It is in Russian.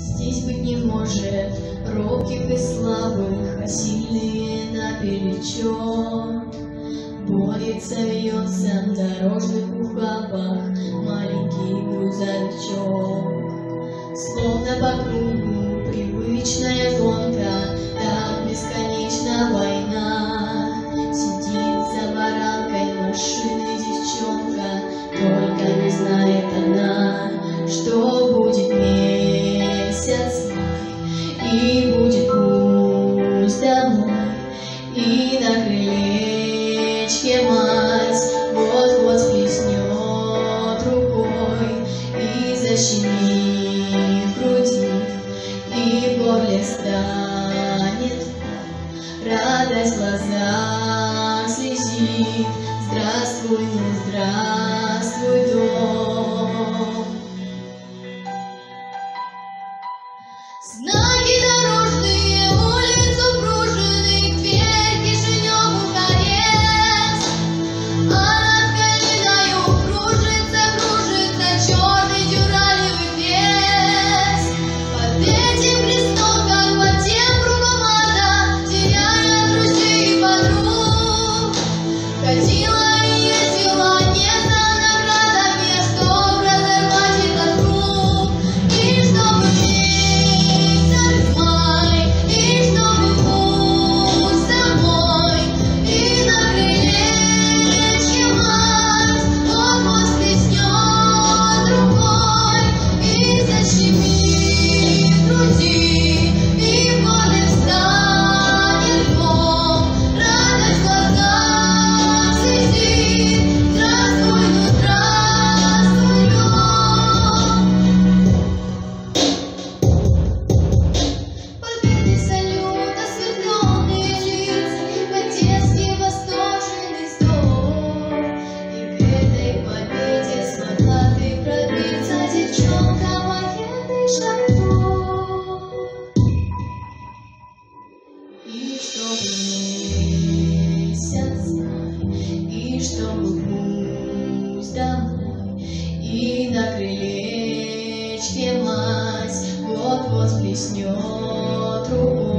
Здесь быть не может робких и слабых, а сильные наперечет. Борется, бьется в дорожных ухабах маленький грузовичок. Словно по кругу привычная гонка, Начни крутит и погляд станет, Радость в слезит. Здравствуй, ну здравствуй, дом. Знаки месяц И чтобы путь домой И на крылечке мазь Вот-вот плеснет рукой.